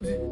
Yeah.